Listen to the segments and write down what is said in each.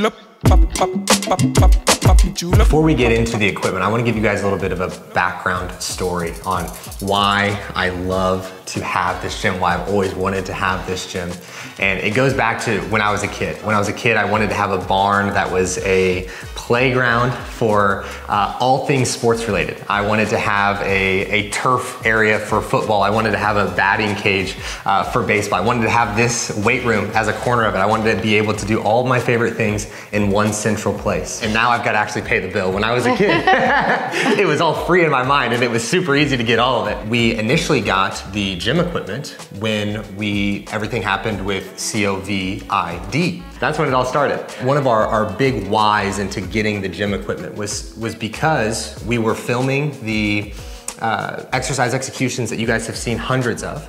julep. Before we get into the equipment, I want to give you guys a little bit of a background story on why I love to have this gym, why I've always wanted to have this gym. And it goes back to when I was a kid. When I was a kid, I wanted to have a barn that was a playground for uh, all things sports related. I wanted to have a, a turf area for football. I wanted to have a batting cage uh, for baseball. I wanted to have this weight room as a corner of it. I wanted to be able to do all my favorite things in one central place. And now I've got to actually pay the bill. When I was a kid, it was all free in my mind and it was super easy to get all of it. We initially got the gym equipment when we everything happened with COVID. That's when it all started. One of our, our big whys into getting the gym equipment was, was because we were filming the uh, exercise executions that you guys have seen hundreds of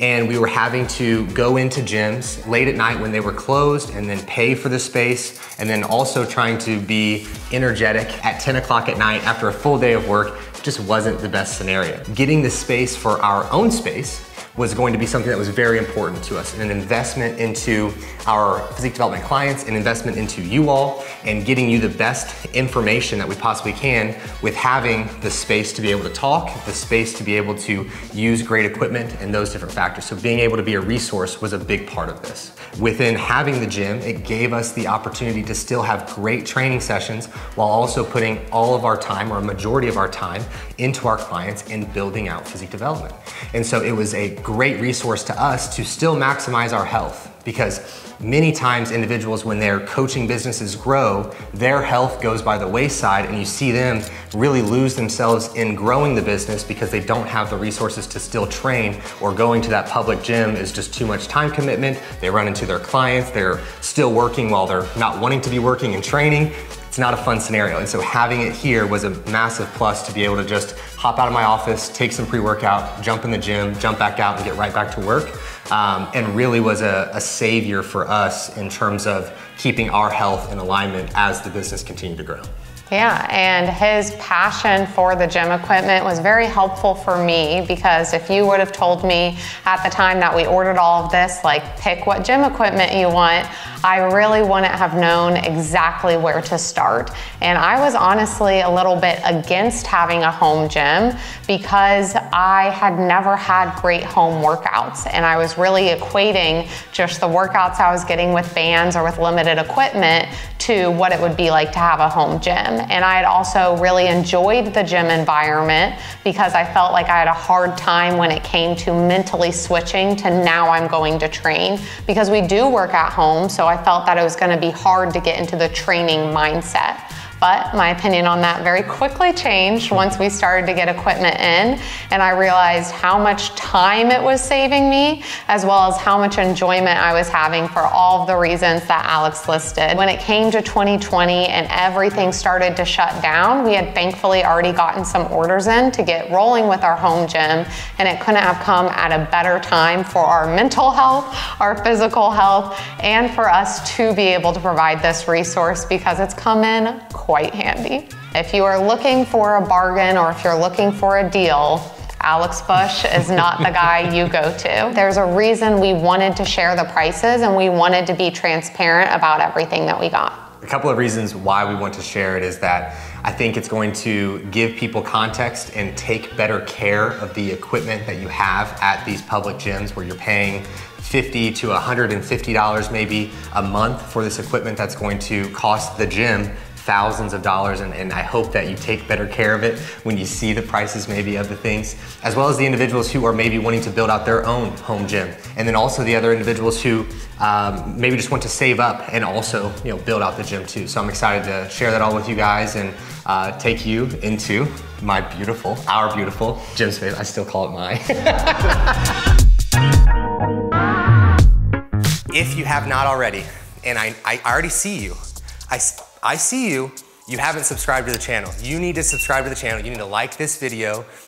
and we were having to go into gyms late at night when they were closed and then pay for the space and then also trying to be energetic at 10 o'clock at night after a full day of work just wasn't the best scenario. Getting the space for our own space was going to be something that was very important to us, an investment into our physique development clients, an investment into you all, and getting you the best information that we possibly can with having the space to be able to talk, the space to be able to use great equipment and those different factors. So being able to be a resource was a big part of this. Within having the gym, it gave us the opportunity to still have great training sessions while also putting all of our time or a majority of our time into our clients and building out physique development. And so it was a great resource to us to still maximize our health because many times individuals when their coaching businesses grow their health goes by the wayside and you see them really lose themselves in growing the business because they don't have the resources to still train or going to that public gym is just too much time commitment. They run into their clients. They're still working while they're not wanting to be working and training it's not a fun scenario. And so having it here was a massive plus to be able to just hop out of my office, take some pre-workout, jump in the gym, jump back out and get right back to work. Um, and really was a, a savior for us in terms of keeping our health in alignment as the business continued to grow. Yeah, and his passion for the gym equipment was very helpful for me because if you would have told me at the time that we ordered all of this, like pick what gym equipment you want, I really wouldn't have known exactly where to start. And I was honestly a little bit against having a home gym because I had never had great home workouts. And I was really equating just the workouts I was getting with bands or with limited equipment to what it would be like to have a home gym. And I had also really enjoyed the gym environment because I felt like I had a hard time when it came to mentally switching to now I'm going to train because we do work at home. So I felt that it was gonna be hard to get into the training mindset. But my opinion on that very quickly changed once we started to get equipment in and I realized how much time it was saving me as well as how much enjoyment I was having for all of the reasons that Alex listed. When it came to 2020 and everything started to shut down, we had thankfully already gotten some orders in to get rolling with our home gym and it couldn't have come at a better time for our mental health, our physical health, and for us to be able to provide this resource because it's come in quite handy. If you are looking for a bargain or if you're looking for a deal, Alex Bush is not the guy you go to. There's a reason we wanted to share the prices and we wanted to be transparent about everything that we got. A couple of reasons why we want to share it is that I think it's going to give people context and take better care of the equipment that you have at these public gyms where you're paying 50 to $150 maybe a month for this equipment that's going to cost the gym thousands of dollars and, and, I hope that you take better care of it when you see the prices maybe of the things, as well as the individuals who are maybe wanting to build out their own home gym. And then also the other individuals who um, maybe just want to save up and also you know build out the gym too. So I'm excited to share that all with you guys and uh, take you into my beautiful, our beautiful gym space. I still call it my. if you have not already, and I, I already see you, I, I see you, you haven't subscribed to the channel. You need to subscribe to the channel. You need to like this video.